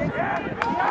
Yeah.